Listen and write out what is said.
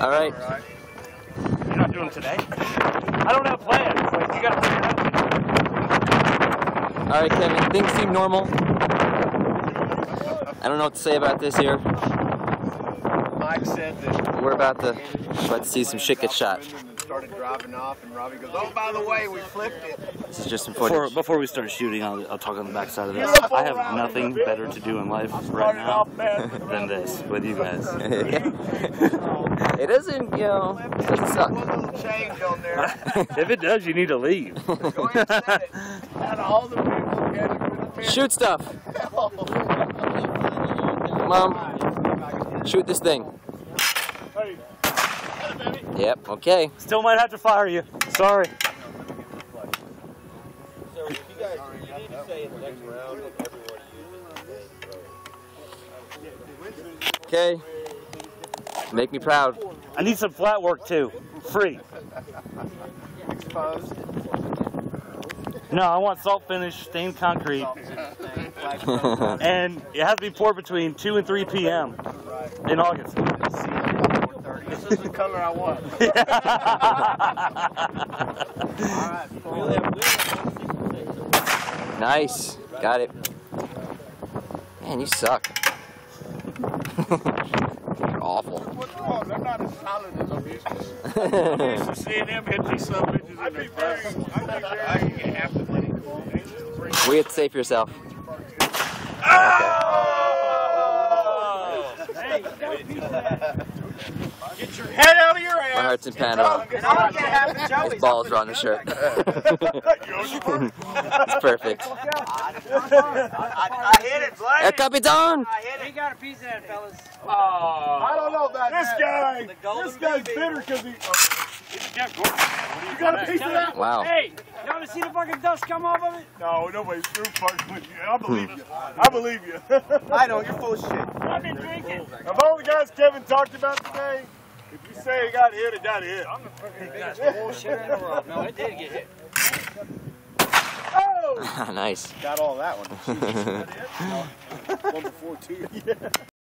All right. You're not doing today? I don't have plans. Like, you gotta figure it out. All right, Kevin. Things seem normal. I don't know what to say about this here. Mike said that We're about to about to see some shit get shot. And started driving off, and Robbie goes, "Oh, by the way, we flipped it." This is just some Before, footage. before we start shooting, I'll, I'll talk on the backside of this. I have nothing better to do in life right now than this with you guys. it doesn't, you know, it doesn't suck. One little change on there. if it does, you need to leave. Go ahead and set it. Out of all the people together for the family. Shoot stuff. Oh. Mom, shoot this thing. Yep, okay. Still might have to fire you. Sorry. Okay. Make me proud. I need some flat work too. Free. Exposed. No, I want salt finish, stained concrete, and it has to be poured between 2 and 3 p.m. in August. This is the color I want. Nice. Got it. Man, you suck. You're awful. What's wrong? They're not as solid as I'm used to. Seeing them hit these some bitches in their face. I can get half the money. We have to say for yourself. Oh! Get your head out of your My heart's in Panama. And I'll get half the Joey's. His balls are on the shirt. it's perfect. I, I hit it, Blake. El Capitan! I hit it. He got a piece of that, fellas. Oh. I don't know about this that. guy. The This guy's baby. bitter because he. You got a piece of that? Wow. Hey, you want to see the fucking dust come off of it? No, nobody's through fucking with you. I hmm. believe you. I believe you. I know, you're full of shit. I've been drinking. of all the guys Kevin talked about today, if you say it got hit, it got hit. That's bullshit in the world. No, it did get hit. Oh! nice. Got all that one. one before, too.